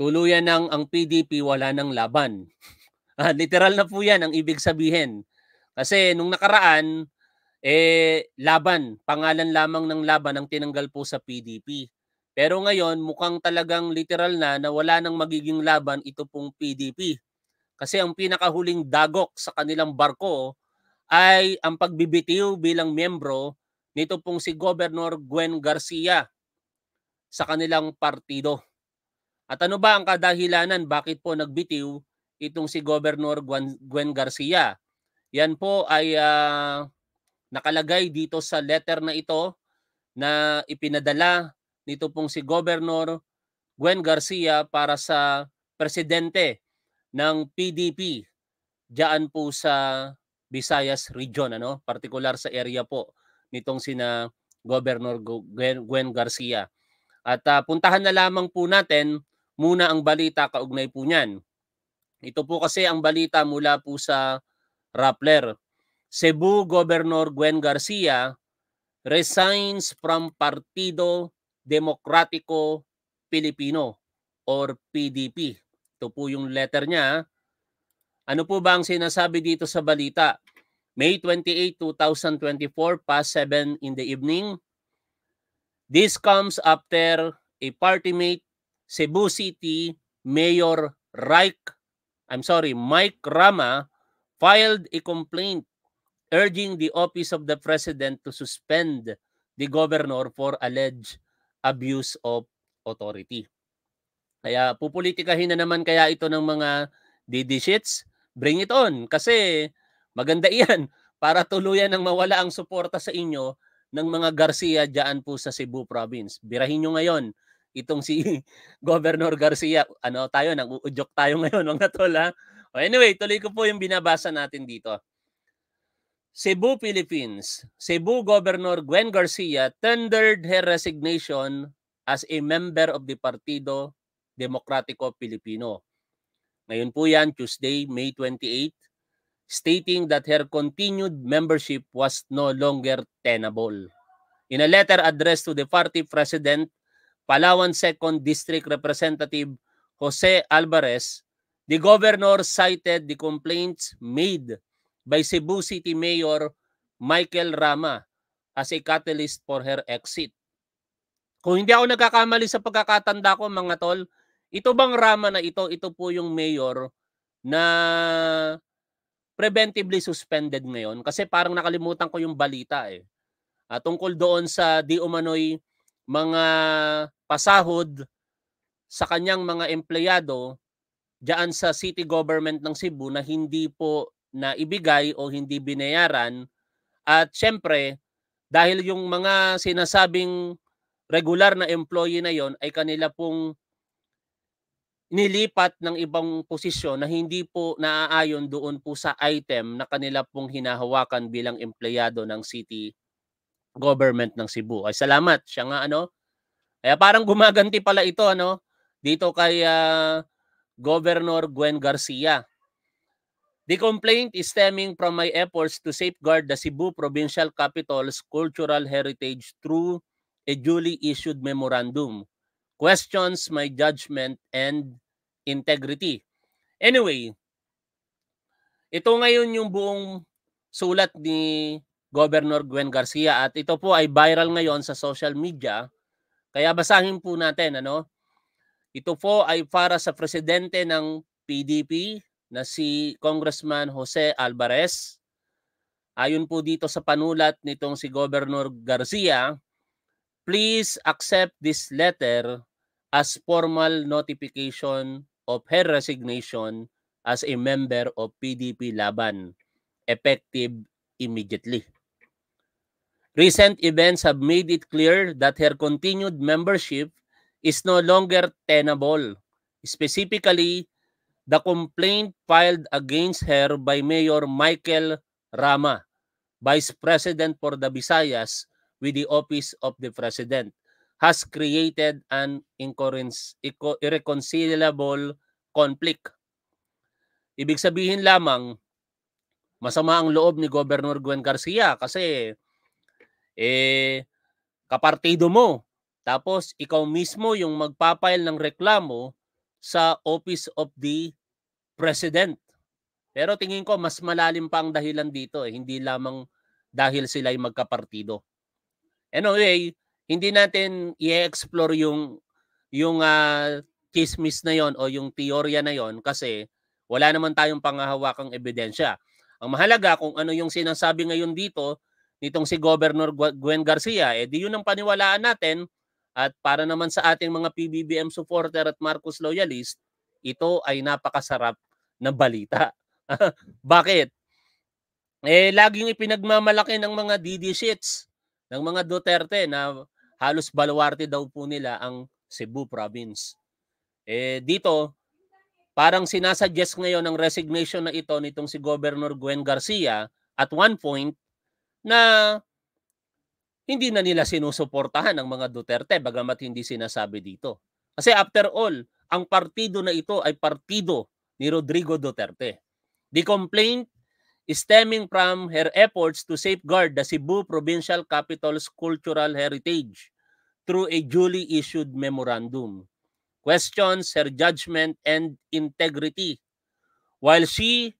tuluyan ng ang PDP wala ng laban. Ah, literal na po yan ang ibig sabihin. Kasi nung nakaraan, eh, laban, pangalan lamang ng laban ang tinanggal po sa PDP. Pero ngayon, mukhang talagang literal na na wala nang magiging laban ito pong PDP. Kasi ang pinakahuling dagok sa kanilang barko ay ang pagbibitiw bilang miyembro nito pong si Governor Gwen Garcia sa kanilang partido. At ano ba ang kadahilanan bakit po nagbitiw itong si Governor Gwen, Gwen Garcia? Yan po ay uh, nakalagay dito sa letter na ito na ipinadala nito pong si Governor Gwen Garcia para sa presidente ng PDP diyan po sa Visayas region ano particular sa area po nitong sina Governor Gwen, Garcia. At uh, puntahan na lamang po natin muna ang balita kaugnay po niyan. Ito po kasi ang balita mula po sa Rappler. Cebu Governor Gwen Garcia resigns from Partido Demokratiko Pilipino or PDP. Ito po yung letter niya. Ano po ba ang sinasabi dito sa balita? May 28, 2024, past 7 in the evening. This comes after a party mate Cebu City Mayor Reich, I'm sorry, Mike Rama filed a complaint urging the office of the president to suspend the governor for alleged abuse of authority. Kaya pupolitikahin na naman kaya ito ng mga DD shits. Bring it on kasi maganda iyan para tuluyan ng mawala ang suporta sa inyo ng mga Garcia diyan po sa Cebu province. Birahin nyo ngayon itong si Governor Garcia. Ano tayo, nag-uudyok tayo ngayon mga tol ha. Anyway, tuloy ko po yung binabasa natin dito. Cebu, Philippines. Cebu Governor Gwen Garcia tendered her resignation as a member of the Partido Demokratiko Pilipino. Ngayon po yan, Tuesday, May 28, stating that her continued membership was no longer tenable. In a letter addressed to the party president Palawan 2nd District Representative Jose Alvarez, the governor cited the complaints made by Cebu City Mayor Michael Rama as a catalyst for her exit. Kung hindi ako nagkakamali sa pagkakatanda ko mga tol, ito bang Rama na ito, ito po yung mayor na preventively suspended ngayon kasi parang nakalimutan ko yung balita eh. Uh, tungkol doon sa di umano'y mga pasahod sa kanyang mga empleyado diyan sa city government ng Cebu na hindi po na ibigay o hindi binayaran. At syempre dahil yung mga sinasabing regular na employee na yon ay kanila pong nilipat ng ibang posisyon na hindi po naaayon doon po sa item na kanila pong hinahawakan bilang empleyado ng city government ng Cebu. Ay salamat. Siya nga ano, kaya parang gumaganti pala ito ano dito kay uh, Governor Gwen Garcia. The complaint is stemming from my efforts to safeguard the Cebu Provincial Capital's cultural heritage through a duly issued memorandum. Questions my judgment and integrity. Anyway, ito ngayon yung buong sulat ni Governor Gwen Garcia at ito po ay viral ngayon sa social media kaya basahin po natin ano. Ito po ay para sa presidente ng PDP na si Congressman Jose Alvarez. Ayon po dito sa panulat nitong si Governor Garcia, please accept this letter as formal notification of her resignation as a member of PDP Laban effective immediately. Recent events have made it clear that her continued membership is no longer tenable. Specifically, the complaint filed against her by Mayor Michael Rama, Vice President for the Visayas with the Office of the President, has created an irreconcilable conflict. Ibig sabihin lamang, masama ang loob ni Governor Gwen Garcia kasi eh, kapartido mo. Tapos ikaw mismo yung magpapail ng reklamo sa Office of the President. Pero tingin ko mas malalim pa ang dahilan dito eh, hindi lamang dahil sila ay magkapartido. Anyway, hindi natin i-explore yung yung uh, chismis na yon o yung teorya na yon kasi wala naman tayong pangahawakang ebidensya. Ang mahalaga kung ano yung sinasabi ngayon dito nitong si Governor Gwen Garcia, eh di yun ang paniwalaan natin at para naman sa ating mga PBBM supporter at Marcos loyalist, ito ay napakasarap na balita. Bakit? Eh, laging ipinagmamalaki ng mga DD sheets ng mga Duterte na halos baluarte daw po nila ang Cebu province. Eh, dito, parang sinasuggest ngayon ng resignation na ito nitong si Governor Gwen Garcia at one point na hindi na nila sinusuportahan ng mga Duterte bagamat hindi sinasabi dito. Kasi after all, ang partido na ito ay partido ni Rodrigo Duterte. The complaint is stemming from her efforts to safeguard the Cebu Provincial Capital's cultural heritage through a duly issued memorandum. Questions her judgment and integrity. While she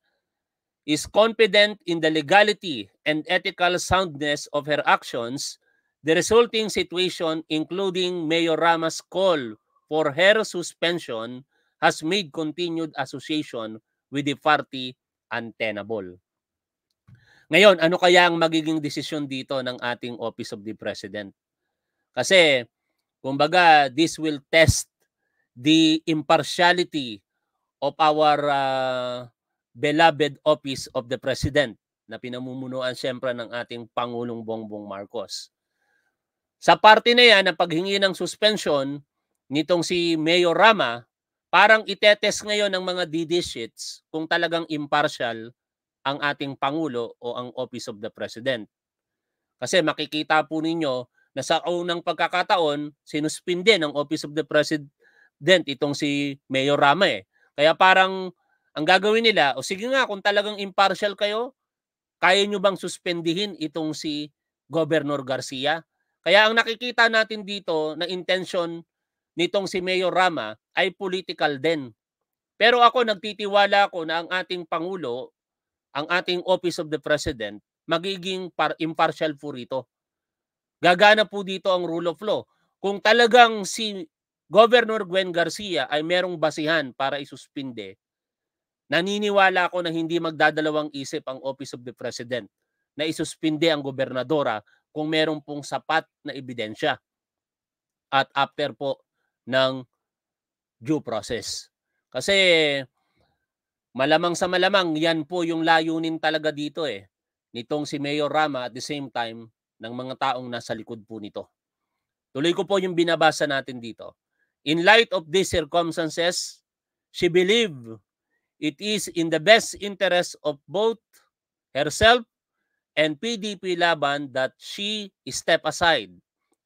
is confident in the legality and ethical soundness of her actions, the resulting situation, including Mayor Rama's call for her suspension, has made continued association with the party untenable. Ngayon, ano kaya ang magiging desisyon dito ng ating Office of the President? Kasi, kumbaga, this will test the impartiality of our uh, beloved Office of the President na pinamumunuan siyempre ng ating Pangulong Bongbong Marcos. Sa parte na yan, ang paghingi ng suspension nitong si Mayor Rama, parang itetest ngayon ng mga DD sheets kung talagang impartial ang ating Pangulo o ang Office of the President. Kasi makikita po ninyo na sa unang pagkakataon, sinuspinde ng Office of the President itong si Mayor Rama eh. Kaya parang ang gagawin nila, o sige nga kung talagang impartial kayo, kaya nyo bang suspendihin itong si Governor Garcia? Kaya ang nakikita natin dito na intention nitong si Mayor Rama ay political din. Pero ako nagtitiwala ako na ang ating Pangulo, ang ating Office of the President, magiging par impartial po rito. Gagana po dito ang rule of law. Kung talagang si Governor Gwen Garcia ay merong basihan para isuspinde, naniniwala ako na hindi magdadalawang isip ang Office of the President na isuspinde ang gobernadora kung meron pong sapat na ebidensya. At after po ng due process. Kasi malamang sa malamang yan po yung layunin talaga dito eh nitong si Mayor Rama at the same time ng mga taong nasa likod po nito. Tuloy ko po yung binabasa natin dito. In light of these circumstances, she believed it is in the best interest of both herself and PDP Laban that she step aside,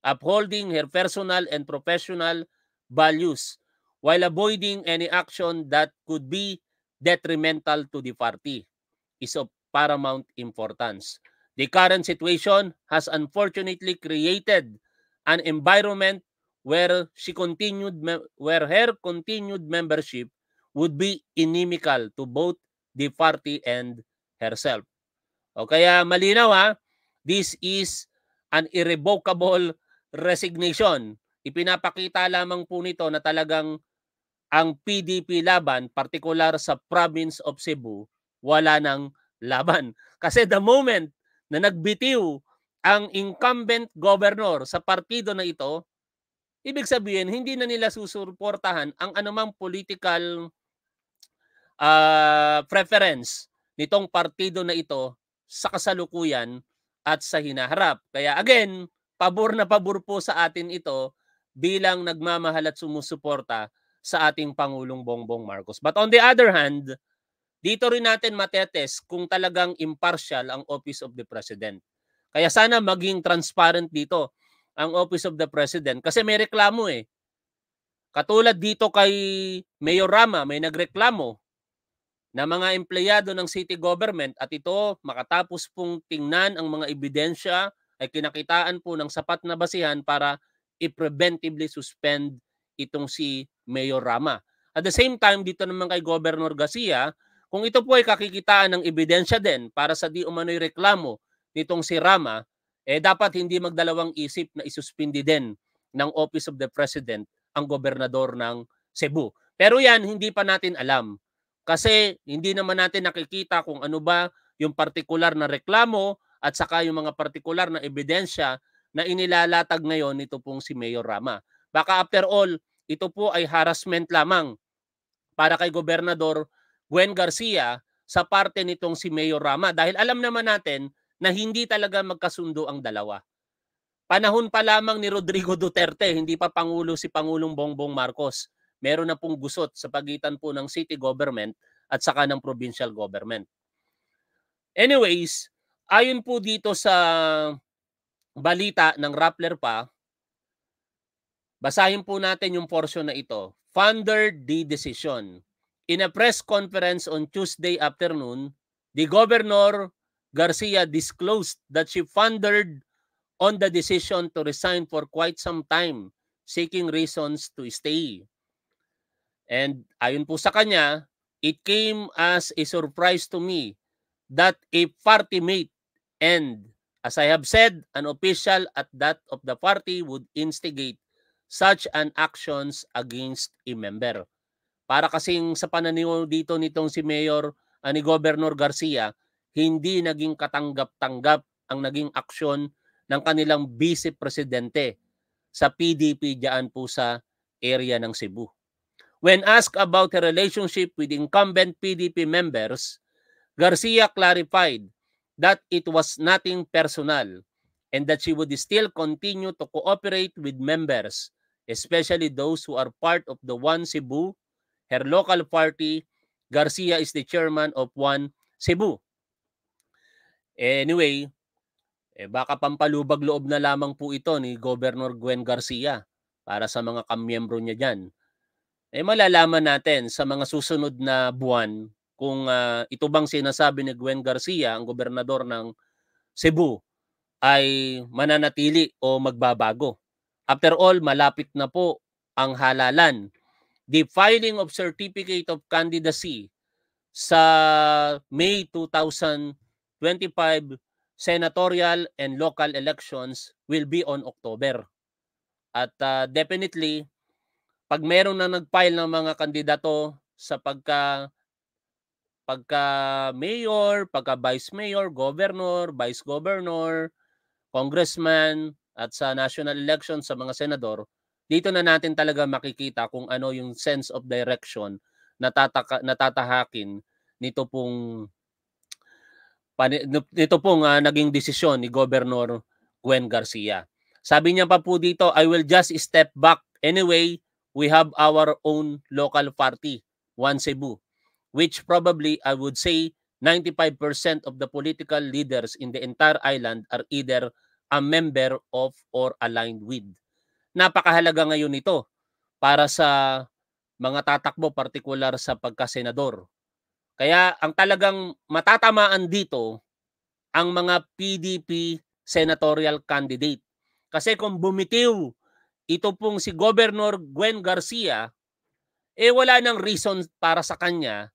upholding her personal and professional values while avoiding any action that could be detrimental to the party is of paramount importance. The current situation has unfortunately created an environment where she continued where her continued membership would be inimical to both the party and herself. O kaya malinaw ha, this is an irrevocable resignation Ipinapakita lamang po nito na talagang ang PDP laban, partikular sa province of Cebu, wala nang laban. Kasi the moment na nagbitiw ang incumbent governor sa partido na ito, ibig sabihin hindi na nila susuportahan ang anumang political uh, preference nitong partido na ito sa kasalukuyan at sa hinaharap. Kaya again, pabor na pabor po sa atin ito bilang nagmamahal at sumusuporta sa ating Pangulong Bongbong Marcos. But on the other hand, dito rin natin matetes kung talagang impartial ang Office of the President. Kaya sana maging transparent dito ang Office of the President kasi may reklamo eh. Katulad dito kay Mayor Rama, may nagreklamo na mga empleyado ng city government at ito makatapos pong tingnan ang mga ebidensya ay kinakitaan po ng sapat na basihan para i-preventively suspend itong si Mayor Rama. At the same time, dito naman kay Governor Garcia, kung ito po ay kakikitaan ng ebidensya din para sa di umano'y reklamo nitong si Rama, eh dapat hindi magdalawang isip na isuspindi din ng Office of the President ang gobernador ng Cebu. Pero yan, hindi pa natin alam. Kasi hindi naman natin nakikita kung ano ba yung partikular na reklamo at saka yung mga partikular na ebidensya na inilalatag ngayon nito pong si Mayor Rama. Baka after all, ito po ay harassment lamang para kay Gobernador Gwen Garcia sa parte nitong si Mayor Rama dahil alam naman natin na hindi talaga magkasundo ang dalawa. Panahon pa lamang ni Rodrigo Duterte, hindi pa Pangulo si Pangulong Bongbong Marcos. Meron na pong gusot sa pagitan po ng city government at saka ng provincial government. Anyways, ayon po dito sa balita ng Rappler pa, basahin po natin yung portion na ito. Funded the decision. In a press conference on Tuesday afternoon, the Governor Garcia disclosed that she pondered on the decision to resign for quite some time, seeking reasons to stay. And ayon po sa kanya, it came as a surprise to me that a party mate and, as I have said, an official at that of the party would instigate such an actions against a member. Para kasing sa pananiw dito nitong si Mayor uh, ni Governor Garcia, hindi naging katanggap-tanggap ang naging aksyon ng kanilang vice presidente sa PDP diyan po sa area ng Cebu. When asked about her relationship with incumbent PDP members, Garcia clarified that it was nothing personal and that she would still continue to cooperate with members, especially those who are part of the One Cebu her local party. Garcia is the chairman of One Cebu. Anyway, eh baka pampalubag loob na lamang po ito ni Governor Gwen Garcia para sa mga kamyembro niya diyan. Eh malalaman natin sa mga susunod na buwan kung uh, ito bang sinasabi ni Gwen Garcia, ang gobernador ng Cebu, ay mananatili o magbabago. After all, malapit na po ang halalan the filing of certificate of candidacy sa May 2025 senatorial and local elections will be on October. At uh, definitely, pag meron na nag-file ng mga kandidato sa pagka pagka mayor, pagka vice mayor, governor, vice governor, congressman at sa national election sa mga senador, dito na natin talaga makikita kung ano yung sense of direction na tataka, natatahakin nito pong nito pong uh, naging desisyon ni Governor Gwen Garcia. Sabi niya pa po dito, I will just step back. Anyway, we have our own local party, One Cebu, which probably I would say 95% of the political leaders in the entire island are either a member of or aligned with napakahalaga ngayon nito para sa mga tatakbo partikular sa pagkasenador. Kaya ang talagang matatamaan dito ang mga PDP senatorial candidate. Kasi kung bumitiw ito pong si Governor Gwen Garcia, eh wala nang reason para sa kanya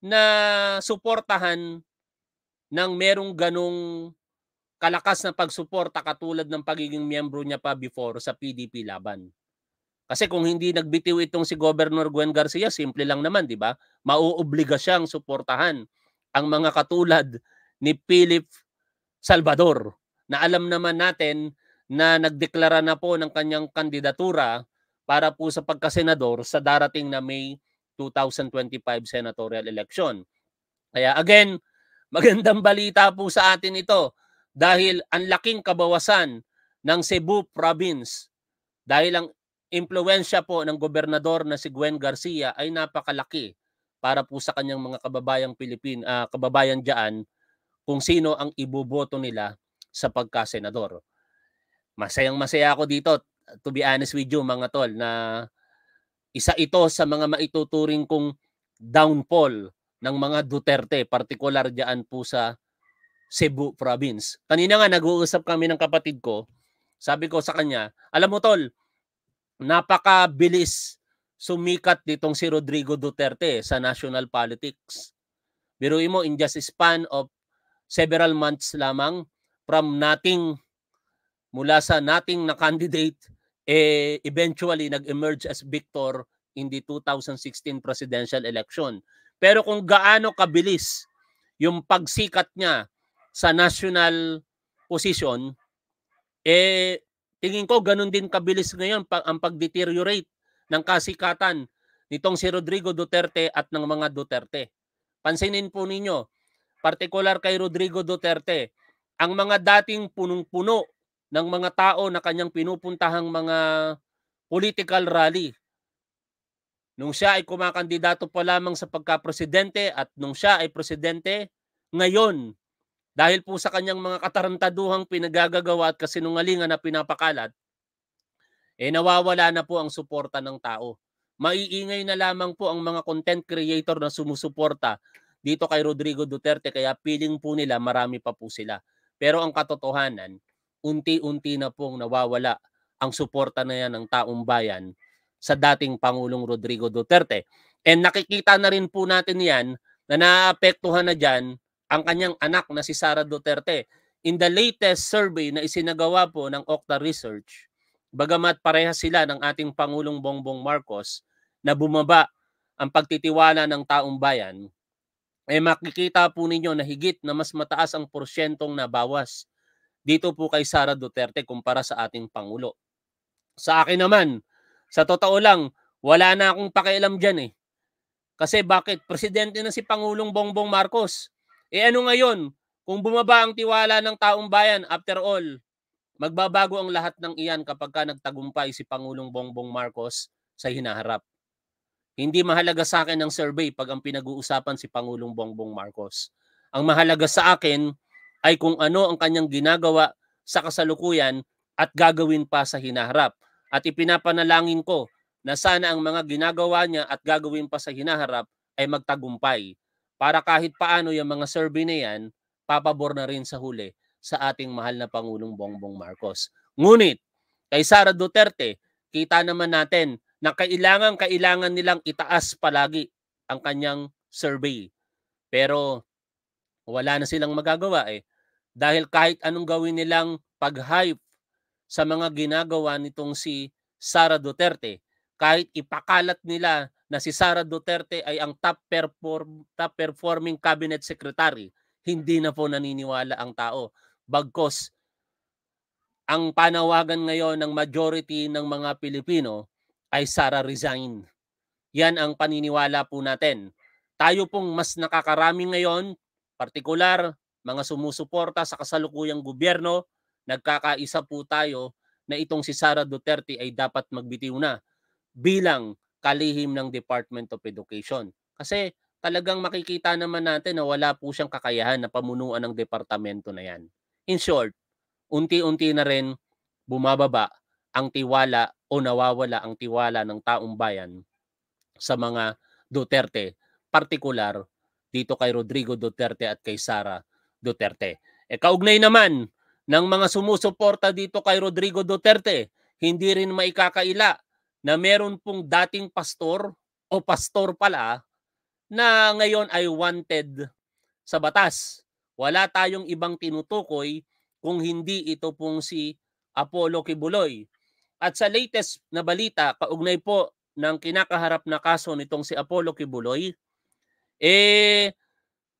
na suportahan ng merong ganong kalakas na pagsuporta katulad ng pagiging miyembro niya pa before sa PDP laban. Kasi kung hindi nagbitiw itong si Governor Gwen Garcia, simple lang naman, di ba? Mauobliga siyang suportahan ang mga katulad ni Philip Salvador na alam naman natin na nagdeklara na po ng kanyang kandidatura para po sa pagkasenador sa darating na May 2025 senatorial election. Kaya again, magandang balita po sa atin ito dahil ang laking kabawasan ng Cebu province dahil ang impluensya po ng gobernador na si Gwen Garcia ay napakalaki para po sa kanyang mga kababayang Pilipin, uh, kababayan diyan kung sino ang iboboto nila sa pagkasenador. Masayang masaya ako dito to be honest with you mga tol na isa ito sa mga maituturing kong downfall ng mga Duterte, partikular diyan po sa Cebu province. Kanina nga nag-uusap kami ng kapatid ko. Sabi ko sa kanya, alam mo tol, napakabilis sumikat ditong si Rodrigo Duterte sa national politics. Biruin mo, in just a span of several months lamang from nothing, mula sa nothing na candidate, eh, eventually nag-emerge as victor in the 2016 presidential election. Pero kung gaano kabilis yung pagsikat niya sa national position, eh tingin ko ganun din kabilis ngayon pa, ang pag-deteriorate ng kasikatan nitong si Rodrigo Duterte at ng mga Duterte. Pansinin po ninyo, partikular kay Rodrigo Duterte, ang mga dating punong-puno ng mga tao na kanyang pinupuntahang mga political rally, nung siya ay kumakandidato pa lamang sa pagka-presidente at nung siya ay presidente, ngayon dahil po sa kanyang mga katarantaduhang pinagagagawa at kasinungalingan na pinapakalat, eh nawawala na po ang suporta ng tao. Maiingay na lamang po ang mga content creator na sumusuporta dito kay Rodrigo Duterte kaya piling po nila marami pa po sila. Pero ang katotohanan, unti-unti na pong nawawala ang suporta na yan ng taong bayan sa dating Pangulong Rodrigo Duterte. And nakikita na rin po natin yan na naapektuhan na dyan ang kanyang anak na si Sara Duterte. In the latest survey na isinagawa po ng Okta Research, bagamat parehas sila ng ating Pangulong Bongbong Marcos na bumaba ang pagtitiwala ng taong bayan, eh makikita po ninyo na higit na mas mataas ang porsyentong nabawas dito po kay Sara Duterte kumpara sa ating Pangulo. Sa akin naman, sa totoo lang, wala na akong pakialam dyan eh. Kasi bakit? Presidente na si Pangulong Bongbong Marcos. Eh ano ngayon? Kung bumaba ang tiwala ng taong bayan, after all, magbabago ang lahat ng iyan kapag ka nagtagumpay si Pangulong Bongbong Marcos sa hinaharap. Hindi mahalaga sa akin ang survey pag ang pinag-uusapan si Pangulong Bongbong Marcos. Ang mahalaga sa akin ay kung ano ang kanyang ginagawa sa kasalukuyan at gagawin pa sa hinaharap. At ipinapanalangin ko na sana ang mga ginagawa niya at gagawin pa sa hinaharap ay magtagumpay para kahit paano yung mga survey na yan, papabor na rin sa huli sa ating mahal na Pangulong Bongbong Marcos. Ngunit, kay Sara Duterte, kita naman natin na kailangan kailangan nilang itaas palagi ang kanyang survey. Pero wala na silang magagawa eh. Dahil kahit anong gawin nilang pag-hype sa mga ginagawa nitong si Sara Duterte, kahit ipakalat nila na si Sara Duterte ay ang top, perform, top performing cabinet secretary, hindi na po naniniwala ang tao. Bagkos, ang panawagan ngayon ng majority ng mga Pilipino ay Sara resign. Yan ang paniniwala po natin. Tayo pong mas nakakarami ngayon, partikular mga sumusuporta sa kasalukuyang gobyerno, nagkakaisa po tayo na itong si Sara Duterte ay dapat magbitiw na bilang kalihim ng Department of Education. Kasi talagang makikita naman natin na wala po siyang kakayahan na pamunuan ng departamento na yan. In short, unti-unti na rin bumababa ang tiwala o nawawala ang tiwala ng taong bayan sa mga Duterte, partikular dito kay Rodrigo Duterte at kay Sara Duterte. E kaugnay naman ng mga sumusuporta dito kay Rodrigo Duterte, hindi rin maikakaila na meron pong dating pastor o pastor pala na ngayon ay wanted sa batas. Wala tayong ibang tinutukoy kung hindi ito pong si Apollo Kibuloy. At sa latest na balita, kaugnay po ng kinakaharap na kaso nitong si Apollo Kibuloy, eh,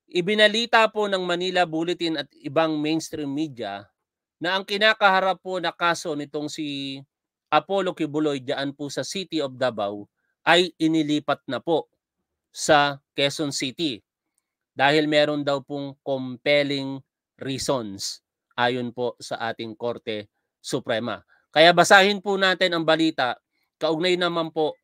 ibinalita po ng Manila Bulletin at ibang mainstream media na ang kinakaharap po na kaso nitong si Apollo Kibuloy diyan po sa City of Davao ay inilipat na po sa Quezon City dahil meron daw pong compelling reasons ayon po sa ating Korte Suprema. Kaya basahin po natin ang balita kaugnay naman po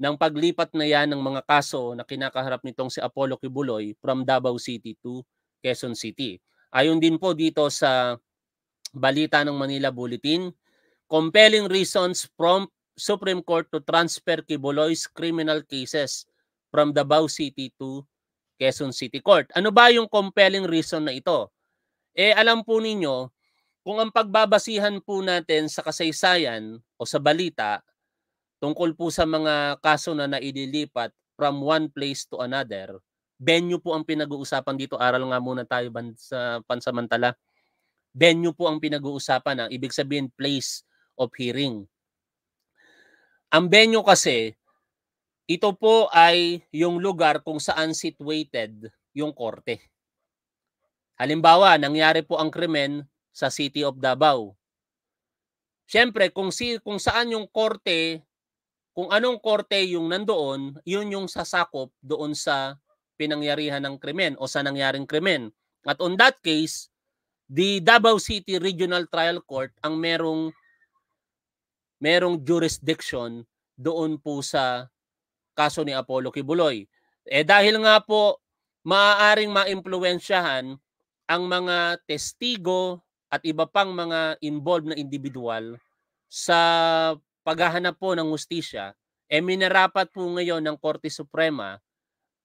ng paglipat na yan ng mga kaso na kinakaharap nitong si Apollo Kibuloy from Davao City to Quezon City. Ayon din po dito sa balita ng Manila Bulletin, compelling reasons from Supreme Court to transfer Kibuloy's criminal cases from Davao City to Quezon City Court. Ano ba yung compelling reason na ito? Eh alam po ninyo, kung ang pagbabasihan po natin sa kasaysayan o sa balita, tungkol po sa mga kaso na naililipat from one place to another, venue po ang pinag-uusapan dito. Aral nga muna tayo sa pansamantala. Venue po ang pinag-uusapan. Ang ibig sabihin, place of hearing. Ang venue kasi, ito po ay yung lugar kung saan situated yung korte. Halimbawa, nangyari po ang krimen sa City of Davao. Siyempre, kung, si, kung saan yung korte, kung anong korte yung nandoon, yun yung sasakop doon sa pinangyarihan ng krimen o sa nangyaring krimen. At on that case, the Davao City Regional Trial Court ang merong merong jurisdiction doon po sa kaso ni Apollo Kibuloy. Eh dahil nga po maaaring maimpluwensyahan ang mga testigo at iba pang mga involved na individual sa paghahanap po ng hustisya, eh minarapat po ngayon ng Korte Suprema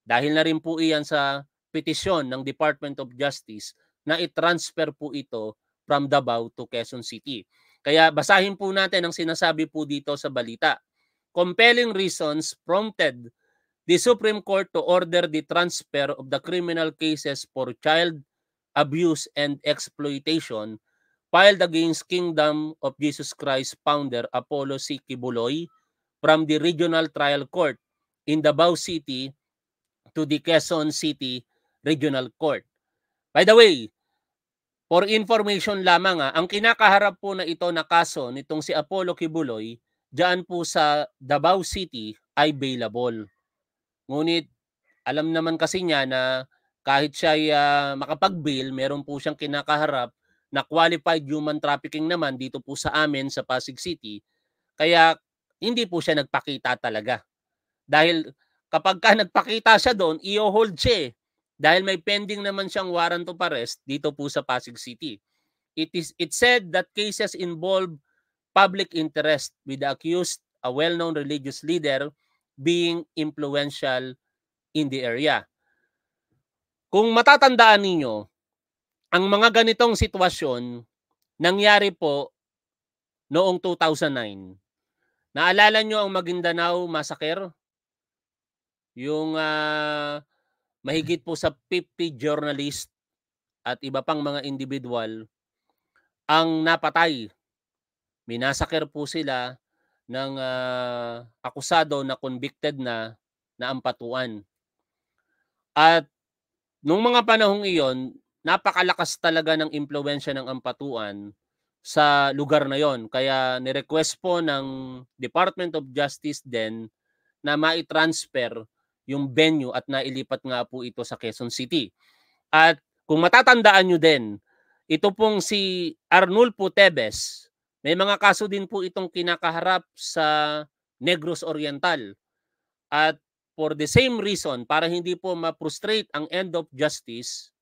dahil na rin po iyan sa petisyon ng Department of Justice na i-transfer po ito from Davao to Quezon City. Kaya basahin po natin ang sinasabi po dito sa balita. Compelling reasons prompted the Supreme Court to order the transfer of the criminal cases for child abuse and exploitation filed against Kingdom of Jesus Christ founder Apollo C. Kibuloy from the Regional Trial Court in Davao City to the Quezon City Regional Court. By the way, For information lamang ha, ah, ang kinakaharap po na ito na kaso nitong si Apollo Kibuloy diyan po sa Davao City ay bailable. Ngunit alam naman kasi niya na kahit siya ay uh, makapag-bail, meron po siyang kinakaharap na qualified human trafficking naman dito po sa amin sa Pasig City. Kaya hindi po siya nagpakita talaga. Dahil kapag ka nagpakita siya doon, i-hold siya eh. Dahil may pending naman siyang warrant of arrest dito po sa Pasig City. It is it said that cases involve public interest with the accused, a well-known religious leader, being influential in the area. Kung matatandaan ninyo, ang mga ganitong sitwasyon nangyari po noong 2009. Naalala nyo ang Maguindanao Massacre? Yung uh, mahigit po sa 50 journalist at iba pang mga individual ang napatay. Minasaker po sila ng uh, akusado na convicted na na ampatuan. At nung mga panahong iyon, napakalakas talaga ng impluensya ng ampatuan sa lugar na yon. Kaya ni-request po ng Department of Justice din na mai-transfer yung venue at nailipat nga po ito sa Quezon City. At kung matatandaan nyo din, ito pong si Arnulfo Tebes, may mga kaso din po itong kinakaharap sa Negros Oriental. At for the same reason, para hindi po ma-frustrate ang end of justice,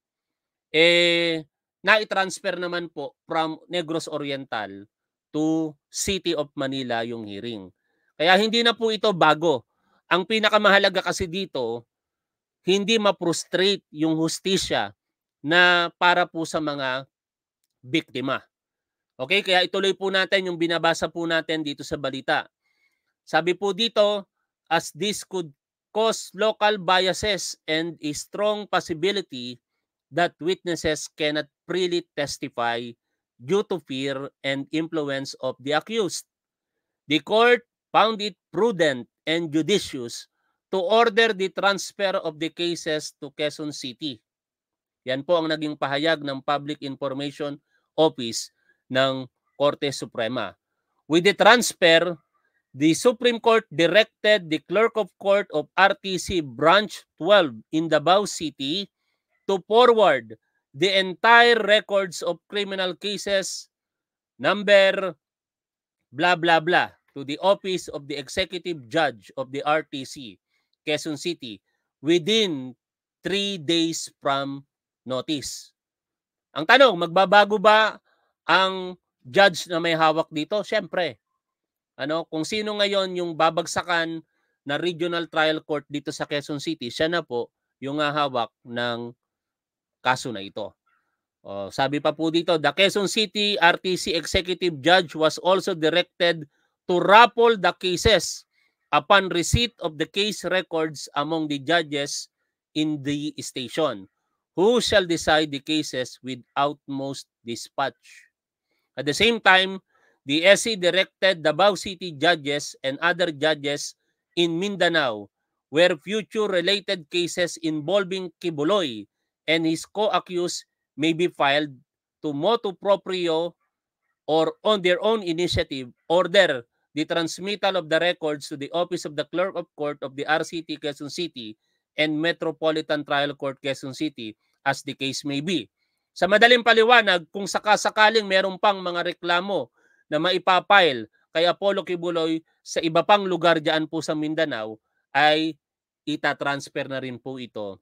eh, na-transfer naman po from Negros Oriental to City of Manila yung hearing. Kaya hindi na po ito bago ang pinakamahalaga kasi dito, hindi ma-frustrate yung hustisya na para po sa mga biktima. Okay, kaya ituloy po natin yung binabasa po natin dito sa balita. Sabi po dito, as this could cause local biases and a strong possibility that witnesses cannot freely testify due to fear and influence of the accused. The court found it prudent and judicious to order the transfer of the cases to Quezon City. Yan po ang naging pahayag ng Public Information Office ng Korte Suprema. With the transfer, the Supreme Court directed the Clerk of Court of RTC Branch 12 in Davao City to forward the entire records of criminal cases number blah blah blah to the Office of the Executive Judge of the RTC, Quezon City, within three days from notice. Ang tanong, magbabago ba ang judge na may hawak dito? Siyempre. Ano, kung sino ngayon yung babagsakan na regional trial court dito sa Quezon City, siya na po yung hawak ng kaso na ito. Oh, sabi pa po dito, the Quezon City RTC Executive Judge was also directed to raffle the cases upon receipt of the case records among the judges in the station, who shall decide the cases with utmost dispatch. At the same time, the SC directed Davao City judges and other judges in Mindanao where future related cases involving Kibuloy and his co-accused may be filed to motu proprio or on their own initiative order the transmittal of the records to the Office of the Clerk of Court of the RCT Quezon City and Metropolitan Trial Court Quezon City as the case may be. Sa madaling paliwanag, kung sakasakaling meron pang mga reklamo na maipapile kay Apollo Kibuloy sa iba pang lugar diyan po sa Mindanao, ay ita-transfer na rin po ito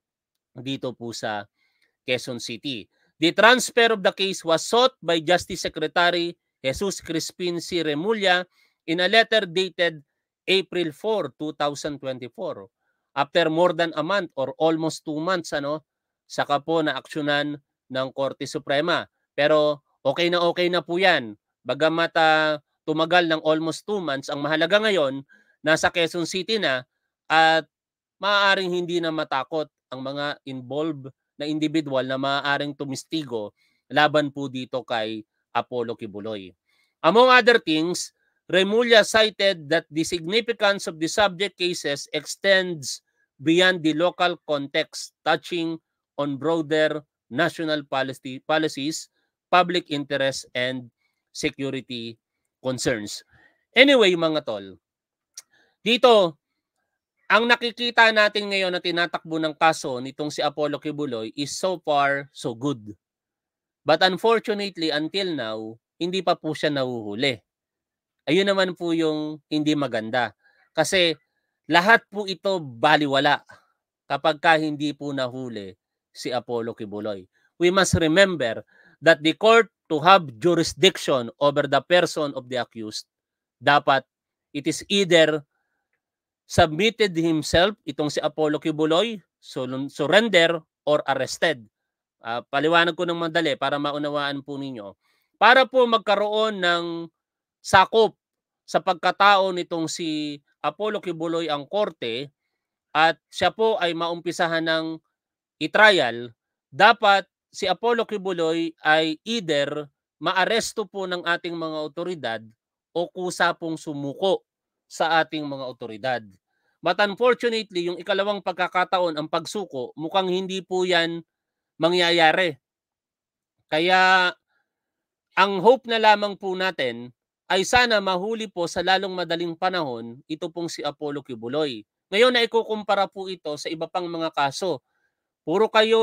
dito po sa Quezon City. The transfer of the case was sought by Justice Secretary Jesus Crispin C. Remulla in a letter dated April 4, 2024. After more than a month or almost two months, ano, saka po na aksyonan ng Korte Suprema. Pero okay na okay na po yan. Bagamat uh, tumagal ng almost two months, ang mahalaga ngayon, nasa Quezon City na at maaaring hindi na matakot ang mga involved na individual na maaaring tumistigo laban po dito kay Apollo Kibuloy. Among other things, Remulla cited that the significance of the subject cases extends beyond the local context, touching on broader national policy, policies, public interest, and security concerns. Anyway, mga tol, dito, ang nakikita natin ngayon na tinatakbo ng kaso nitong si Apollo Kibuloy is so far so good. But unfortunately, until now, hindi pa po siya nahuhuli. Ayun naman po yung hindi maganda. Kasi lahat po ito baliwala kapag ka hindi po nahuli si Apollo Kibuloy. We must remember that the court to have jurisdiction over the person of the accused, dapat it is either submitted himself, itong si Apollo Kibuloy, surrender or arrested. Uh, paliwanag ko ng madali para maunawaan po ninyo. Para po magkaroon ng sakop sa pagkatao nitong si Apollo Kibuloy ang korte at siya po ay maumpisahan ng i-trial, dapat si Apollo Kibuloy ay either maaresto po ng ating mga otoridad o kusa pong sumuko sa ating mga otoridad. But unfortunately, yung ikalawang pagkakataon, ang pagsuko, mukhang hindi po yan mangyayari. Kaya ang hope na lamang po natin ay sana mahuli po sa lalong madaling panahon ito pong si Apollo Kibuloy. Ngayon na ikukumpara po ito sa iba pang mga kaso. Puro kayo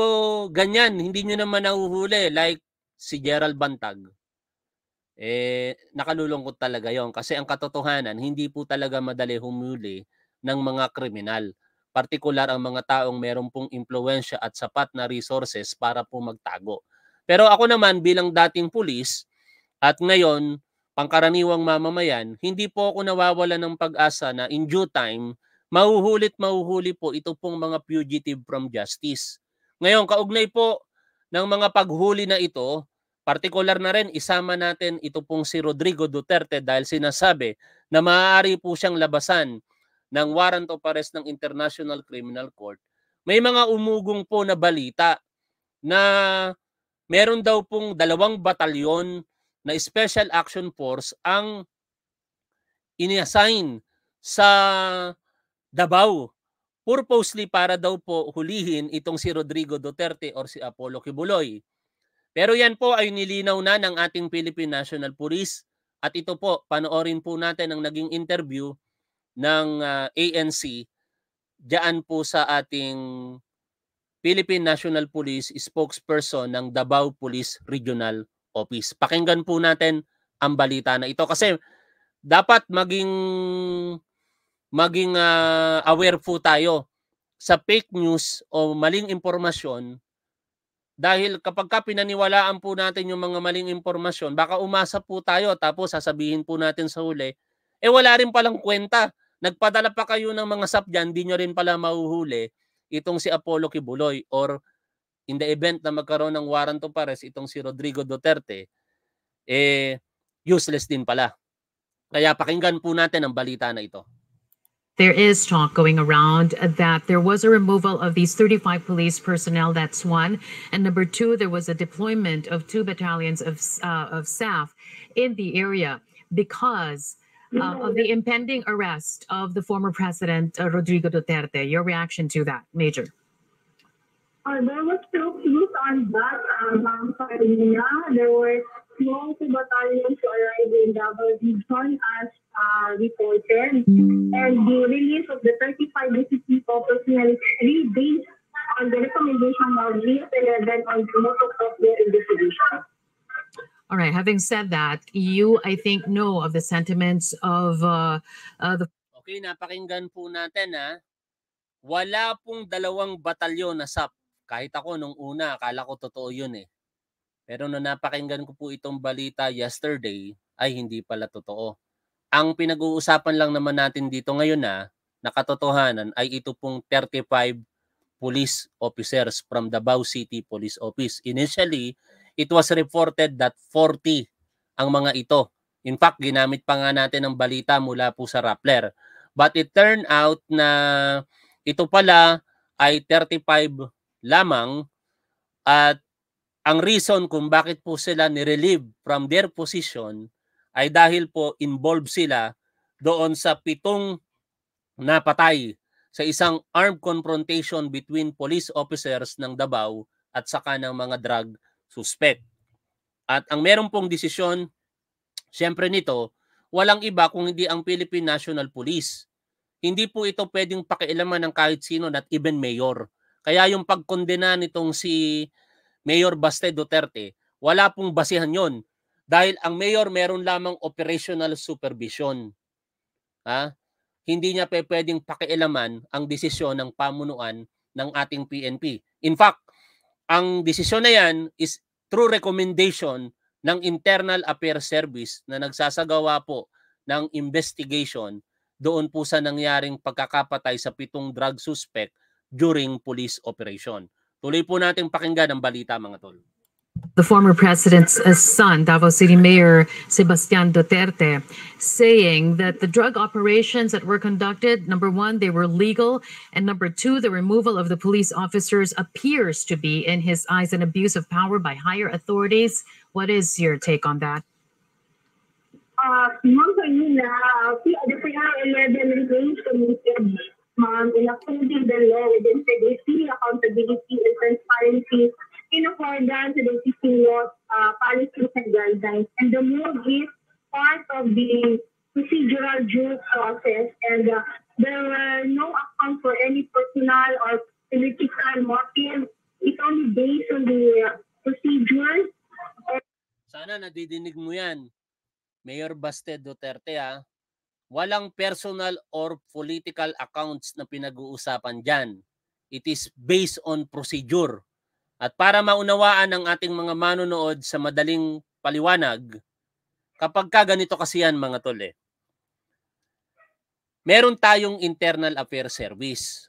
ganyan, hindi nyo naman nahuhuli like si Gerald Bantag. Eh, nakalulungkot talaga yon kasi ang katotohanan, hindi po talaga madali humuli ng mga kriminal. Partikular ang mga taong meron pong impluensya at sapat na resources para po magtago. Pero ako naman bilang dating pulis at ngayon pangkaraniwang mamamayan, hindi po ako nawawala ng pag-asa na in due time, mahuhulit mahuhuli po ito pong mga fugitive from justice. Ngayon, kaugnay po ng mga paghuli na ito, partikular na rin isama natin ito pong si Rodrigo Duterte dahil sinasabi na maaari po siyang labasan ng warrant of arrest ng International Criminal Court. May mga umugong po na balita na meron daw pong dalawang batalyon na Special Action Force ang iniassign sa Davao purposely para daw po hulihin itong si Rodrigo Duterte or si Apollo Kibuloy. Pero yan po ay nilinaw na ng ating Philippine National Police at ito po, panoorin po natin ang naging interview ng uh, ah, ANC diyan po sa ating Philippine National Police spokesperson ng Davao Police Regional Office. Pakinggan po natin ang balita na ito kasi dapat maging maging uh, aware po tayo sa fake news o maling impormasyon dahil kapag ka pinaniwalaan po natin yung mga maling impormasyon, baka umasa po tayo tapos sasabihin po natin sa huli, eh wala rin palang kwenta. Nagpadala pa kayo ng mga sap dyan, di nyo rin pala mahuhuli itong si Apollo Kibuloy or in the event na magkaroon ng warrant of arrest itong si Rodrigo Duterte, eh, useless din pala. Kaya pakinggan po natin ang balita na ito. There is talk going around that there was a removal of these 35 police personnel. That's one. And number two, there was a deployment of two battalions of, uh, of SAF in the area because uh, of the impending arrest of the former president, uh, Rodrigo Duterte. Your reaction to that, Major? Uh, there was still peace on that um, Carolina. There were small battalions arrive in Davao region as uh. And the release of the 35 DCP personnel is really based on the recommendation of GS11 on the motor of investigation. All right. Having said that, you, I think, know of the sentiments of uh, uh, the. Okay, napakinggan po natin ha. Wala pong dalawang batalyon na SAP. Kahit ako nung una, akala ko totoo yun eh. Pero nung napakinggan ko po itong balita yesterday, ay hindi pala totoo. Ang pinag-uusapan lang naman natin dito ngayon na nakatotohanan ay ito pong 35 police officers from Davao City Police Office. Initially, it was reported that 40 ang mga ito. In fact, ginamit pa nga natin ang balita mula po sa Rappler. But it turned out na ito pala ay 35 lamang at ang reason kung bakit po sila nirelieve from their position ay dahil po involved sila doon sa pitong napatay sa isang armed confrontation between police officers ng Davao at saka ng mga drug suspect. At ang meron pong desisyon, siyempre nito, walang iba kung hindi ang Philippine National Police. Hindi po ito pwedeng pakialaman ng kahit sino at even mayor. Kaya yung pagkondena nitong si Mayor Baste Duterte, wala pong basihan yon dahil ang mayor meron lamang operational supervision. Ha? Hindi niya pwedeng pakialaman ang desisyon ng pamunuan ng ating PNP. In fact, ang desisyon na yan is through recommendation ng Internal Affairs Service na nagsasagawa po ng investigation doon po sa nangyaring pagkakapatay sa pitong drug suspect during police operation. Tuloy po natin pakinggan ang balita mga tol. The former president's uh, son, Davao City Mayor Sebastian Duterte, saying that the drug operations that were conducted, number one, they were legal, and number two, the removal of the police officers appears to be, in his eyes, an abuse of power by higher authorities. What is your take on that? Uh, Ma'am Karina, the PR 11 remains committed ma'am, in upholding the law with integrity, accountability, transparency in accordance with the laws, uh, policies, and guidelines. And the move is part of the procedural due process, and uh, there were no account for any personal or political motive. It's only based on the uh, procedures. Sana nadidinig mo yan. Mayor Baste Duterte ha. Walang personal or political accounts na pinag-uusapan dyan. It is based on procedure. At para maunawaan ng ating mga manonood sa madaling paliwanag, kapag ka ganito kasi yan mga tol eh, meron tayong Internal Affairs Service.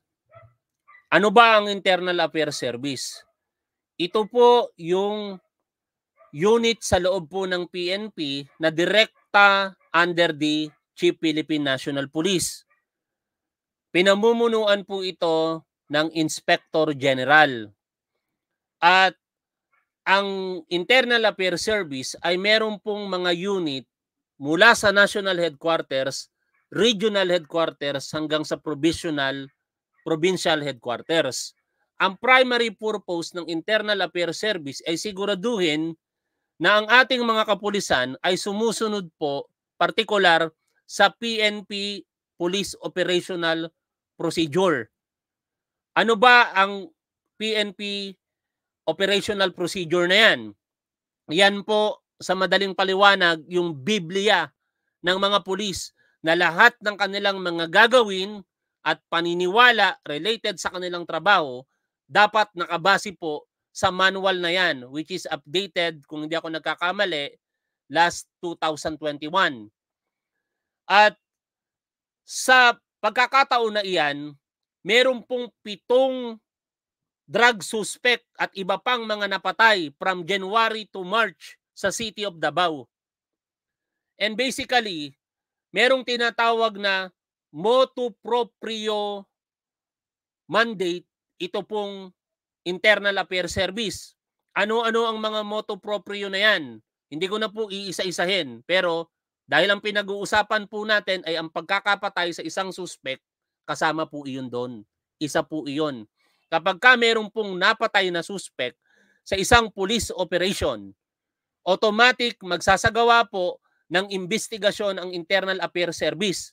Ano ba ang Internal Affairs Service? Ito po yung unit sa loob po ng PNP na direkta under the Chief Philippine National Police. Pinamumunuan po ito ng Inspector General. At ang Internal Affairs Service ay meron pong mga unit mula sa National Headquarters, Regional Headquarters hanggang sa Provisional Provincial Headquarters. Ang primary purpose ng Internal Affairs Service ay siguraduhin na ang ating mga kapulisan ay sumusunod po partikular sa PNP Police Operational Procedure. Ano ba ang PNP Operational Procedure na yan? Yan po sa madaling paliwanag yung Biblia ng mga pulis na lahat ng kanilang mga gagawin at paniniwala related sa kanilang trabaho dapat nakabase po sa manual na yan which is updated kung hindi ako nagkakamali last 2021. At sa pagkakataon na iyan, meron pong pitong drug suspect at iba pang mga napatay from January to March sa City of Davao. And basically, merong tinatawag na motu proprio mandate, ito pong Internal Affairs Service. Ano-ano ang mga motu proprio na yan? Hindi ko na po iisa-isahin, pero dahil ang pinag-uusapan po natin ay ang pagkakapatay sa isang suspect, kasama po iyon doon. Isa po iyon. Kapag ka meron pong napatay na suspect sa isang police operation, automatic magsasagawa po ng investigasyon ang Internal Affairs Service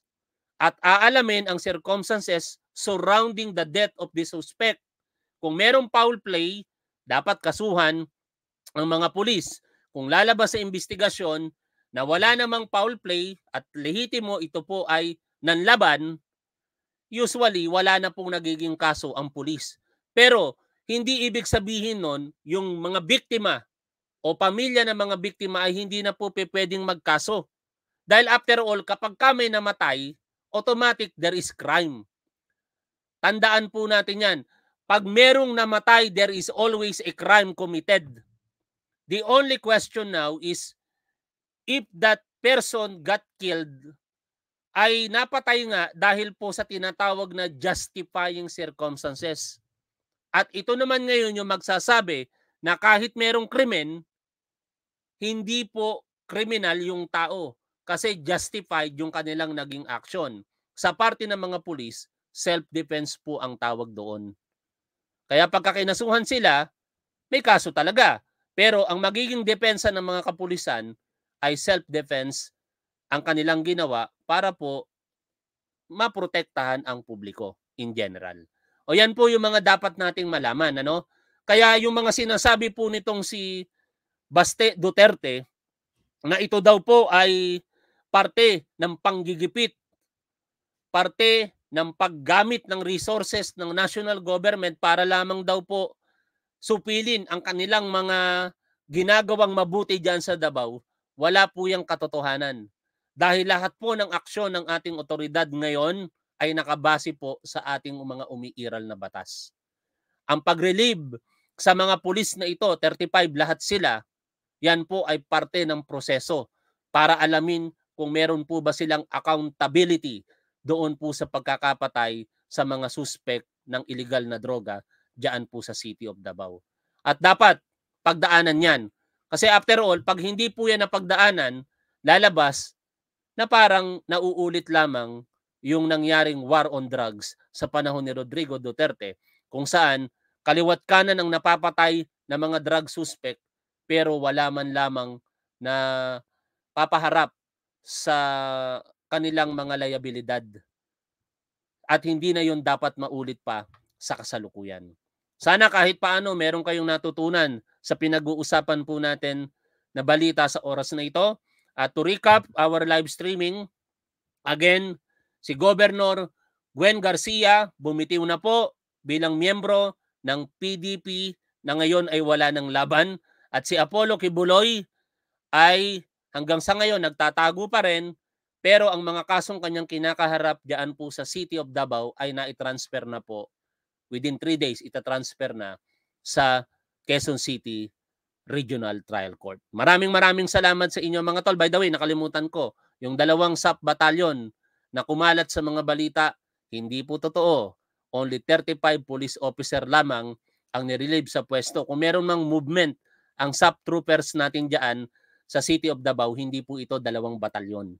at aalamin ang circumstances surrounding the death of the suspect. Kung merong foul play, dapat kasuhan ang mga pulis. Kung lalabas sa investigasyon na wala namang foul play at lehitimo ito po ay nanlaban, usually wala na pong nagiging kaso ang pulis. Pero hindi ibig sabihin nun yung mga biktima o pamilya ng mga biktima ay hindi na po pwedeng magkaso. Dahil after all, kapag kami namatay, automatic there is crime. Tandaan po natin yan. Pag merong namatay, there is always a crime committed. The only question now is if that person got killed ay napatay nga dahil po sa tinatawag na justifying circumstances. At ito naman ngayon yung magsasabi na kahit merong krimen, hindi po kriminal yung tao kasi justified yung kanilang naging action. Sa parte ng mga pulis, self-defense po ang tawag doon. Kaya pagka kinasuhan sila, may kaso talaga. Pero ang magiging depensa ng mga kapulisan ay self-defense ang kanilang ginawa para po maprotektahan ang publiko in general. O yan po yung mga dapat nating malaman. Ano? Kaya yung mga sinasabi po nitong si Baste Duterte na ito daw po ay parte ng panggigipit, parte ng paggamit ng resources ng national government para lamang daw po supilin ang kanilang mga ginagawang mabuti dyan sa Davao, wala po yung katotohanan. Dahil lahat po ng aksyon ng ating otoridad ngayon ay nakabase po sa ating mga umiiral na batas. Ang pag-relieve sa mga pulis na ito, 35 lahat sila, yan po ay parte ng proseso para alamin kung meron po ba silang accountability doon po sa pagkakapatay sa mga suspect ng illegal na droga diyan po sa City of Davao. At dapat pagdaanan yan. Kasi after all, pag hindi po yan napagdaanan, lalabas na parang nauulit lamang yung nangyaring war on drugs sa panahon ni Rodrigo Duterte kung saan kaliwat kanan ang napapatay na mga drug suspect pero wala man lamang na papaharap sa kanilang mga liabilidad. At hindi na yon dapat maulit pa sa kasalukuyan. Sana kahit paano meron kayong natutunan sa pinag-uusapan po natin na balita sa oras na ito. At to recap our live streaming, again, Si Governor Gwen Garcia bumitiw na po bilang miyembro ng PDP na ngayon ay wala ng laban at si Apollo Kibuloy ay hanggang sa ngayon nagtatago pa rin pero ang mga kasong kanyang kinakaharap diyan po sa City of Davao ay na-transfer na po within 3 days ita-transfer na sa Quezon City Regional Trial Court. Maraming maraming salamat sa inyo mga tol. By the way, nakalimutan ko, yung dalawang SAP batalyon na kumalat sa mga balita, hindi po totoo. Only 35 police officer lamang ang nirelieve sa pwesto. Kung meron mang movement ang SAP troopers natin diyan sa City of Davao, hindi po ito dalawang batalyon.